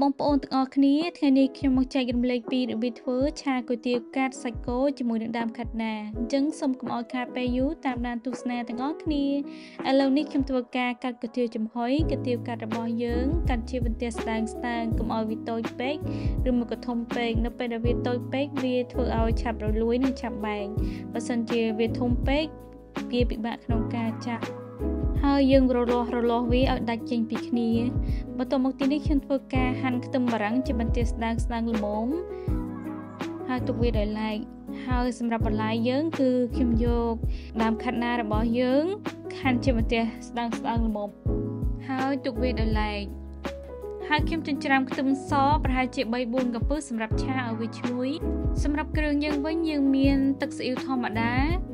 បងប្អូនទាំងអស់គ្នាថ្ងៃនេះខ្ញុំមកចែករំលែកពីរបៀបធ្វើឆាគុយទាវកាត់សាច់គោជាមួយនឹងដើមខាត់ណាអញ្ចឹងសូមកុំឲ្យខាតពេលយូរតាមដានទស្សនាទាំងអស់គ្នាឥឡូវនេះខ្ញុំធ្វើការកាត់គុយទាវចំហុយគុយទាវកាត់របស់យើងកាត់ជាបន្ទះស្ដើងស្ដើងកុំឲ្យវាតូចពេកឬមកក៏ធំពេកនៅពេលដែលវាតូចពេកវាធ្វើឲ្យឆាប់រលួយនិងឆាប់បែកបើសិនជាវាធំពេកវាពិបាកក្នុងការចាក់ ហើយយើងរលាស់រលាស់វាឲ្យដាច់ចេញពីគ្នាបន្ទាប់មកទីនេះខ្ញុំធ្វើការហាន់ខ្ទឹមបារាំងជាបន្ទះស្ដើងស្ដើងល្មមហើយទុកវាដោយឡែកហើយសម្រាប់បន្លែយើងគឺខ្ញុំយកដើមខាត់ណារបស់យើងហាន់ជាបន្ទះស្ដើងស្ដើងល្មមហើយទុកវាដោយឡែកហើយខ្ញុំចិញ្ច្រាំខ្ទឹមសប្រហែលជា3 4កំពឹសសម្រាប់ឆាឲ្យវាឈ្ងុយសម្រាប់គ្រឿងយើងវិញយើងមានទឹកស៊ីអ៊ីវធម្មតា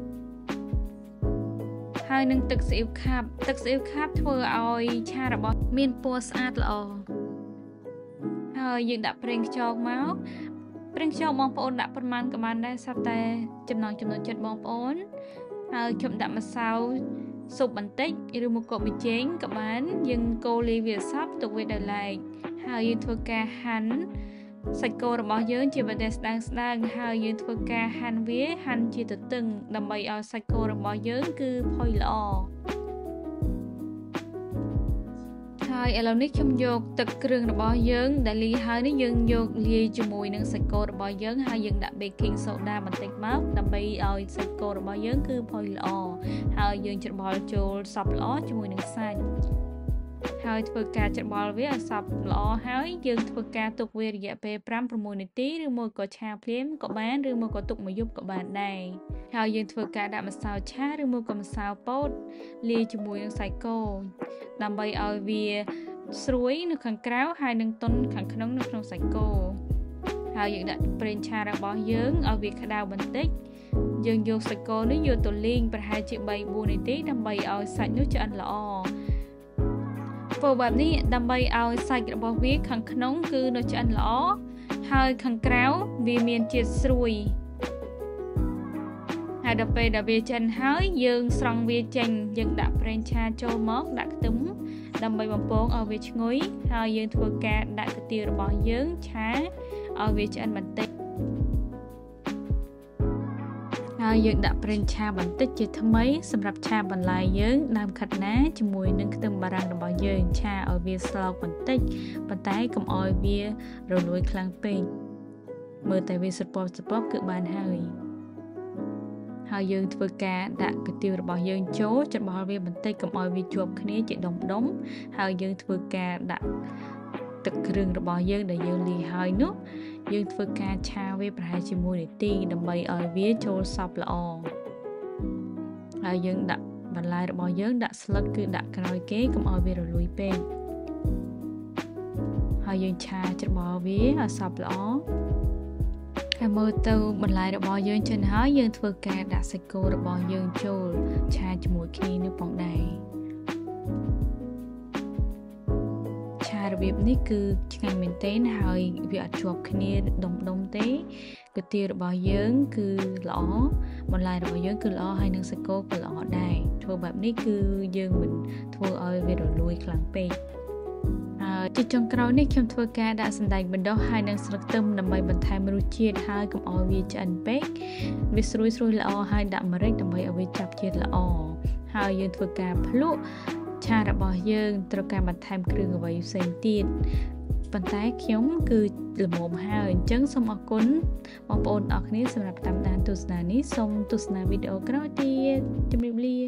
ហើយនឹងទឹកស៊ីអ៊ីវខាប់ទឹកស៊ីអ៊ីវខាប់ធ្វើឲ្យឆារបស់មានពណ៌ស្អាតល្អហើយយើងដាក់ប្រេងខ្យងមកប្រេងខ្យងបងប្អូនដាក់ប្រមាណក៏បានដែរស្រាប់តែចំណងចំណុចចិត្តបងប្អូនហើយខ្ញុំដាក់ម្សៅស៊ុបបន្តិចឬមកក៏ប៊ីចេងក៏បាន យើងកូរលាយវាសពទុកវាដោយឡែកហើយយើងធ្វើការហាន់ សាច់គោរបស់យើងជាបន្ទះស្ដើងស្ដើងហើយយើងធ្វើការហាន់វាហាន់ជាទទឹងដើម្បីឲ្យសាច់គោរបស់យើងគឺផុយល្អហើយឥឡូវនេះខ្ញុំយកទឹកគ្រឿងរបស់យើងដែលលាយហើយនេះយើងយកលាយជាមួយនឹងសាច់គោរបស់យើងហើយយើងដាក់ baking soda បន្តិចមកដើម្បីឲ្យសាច់គោរបស់យើងគឺផុយល្អហើយយើងច្របល់ចូលសពល្អជាមួយនឹងសាច់ហើ យធ្វើការច្របល់វាឲ្យសព្វល្អហើយយើងធ្វើការទុកវារយៈពេល5-6នាទីឬមួយក៏ឆាភ្លាមក៏បានឬមួយក៏ទុកមួយយប់ក៏បានដែរហើយយើងធ្វើការដាក់ម្សៅឆាឬមួយក៏ម្សៅពោតលាយជាមួយនឹងសាច់គោដើម្បីឲ្យវាស្រួយនៅខាងក្រៅហើយនឹងទន់ខាងក្នុងនៅក្នុងសាច់គោហើយយើងដាក់ប្រេងឆារបស់យើងឲ្យវាក្តៅបន្តិចយើងយកសាច់គោនេះយកទៅលីងប្រហែលជា3-4នាទីដើម្បីឲ្យសាច់នោះឆ្អិនល្អ ធ្វើបែបនេះដើម្បីឲ្យសាច់របស់វាខាងក្នុងគឺនៅឆ្អិនល្អហើយខាងក្រៅវាមានជាតិស្រួយហើយដល់ពេលដែលវាឆ្អិនហើយយើងស្រង់វាចេញយើងដាក់ប្រេងឆាចូលមកដាក់ខ្ទឹមដើម្បីបំពងឲ្យវាឈ្ងុយហើយយើងធ្វើការដាក់កាទៀវរបស់យើងឆាឲ្យវាឆ្អិនបន្តិច ហើយយើងដាក់ប្រេងឆាបន្តិចជាថ្មីសម្រាប់ឆាបន្លែយើងដើមខាត់ណាជាមួយនឹងខ្ទឹមបារាំងរបស់យើងឆាឲ្យវាស្លោកបន្តិចប៉ុន្តែកុំឲ្យវារលួយខ្លាំងពេកមើលតែវាស្រពាប់ស្រពាប់គឺបានហើយហើយយើងធ្វើការដាក់កាទៀវរបស់យើងចូលច្របល់វាបន្តិចកុំឲ្យវាជាប់គ្នាជាដុំដុំហើយយើងធ្វើការដាក់ ទឹកគ្រឿងរបស់យើងដែលយើងលាយហើយនោះយើងធ្វើការឆាវាប្រហែលជាមួយនាទី ដើម្បីឲ្យវាចូលសព្វល្អហើយយើងដាក់បន្លែរបស់យើងដាក់ស្លឹកគឺដាក់ក្រោយគេកុំឲ្យវារលួយពេកហើយយើងឆាច្របល់វាឲ្យសព្វល្អហើយមើលទៅបន្លែរបស់យើងចិនហើយយើងធ្វើការដាក់សាច់គោរបស់យើងចូលឆាជាមួយគ្នានេះផងដែរ របៀបនេះគឺឆ្ងាញ់មែនទែនហើយវាអត់ជាប់គ្នាដុំដុំទេគុយទាវរបស់យើងគឺល្អបន្លែរបស់យើងគឺល្អហើយនឹងសាច់គោក៏ល្អដែរធ្វើបែបនេះគឺយើងមិនធ្វើឲ្យវារលួយខ្លាំងពេកហើយជាចុងក្រោយនេះខ្ញុំធ្វើការដាក់សណ្តែកបណ្ដុះហើយនឹងស្លឹកខ្ទឹមដើម្បីបន្ថែមរសជាតិហើយកុំឲ្យវាឆ្អិនពេកវាស្រួយស្រួយល្អហើយដាក់ម្រេចដើម្បីឲ្យវាចាប់ជាតិល្អហើយយើងធ្វើការភ្លក់ ឆារបស់យើងត្រូវការបន្ថែមគ្រឿងអ្វីផ្សេងទៀតប៉ុន្តែខ្ញុំគឺល្មមហើយអញ្ចឹងសូមអរគុណបងប្អូនអរគ្នាសម្រាប់តាមដានទស្សនានេះសូមទស្សនាវីដេអូក្រោយទៀតជម្រាបលា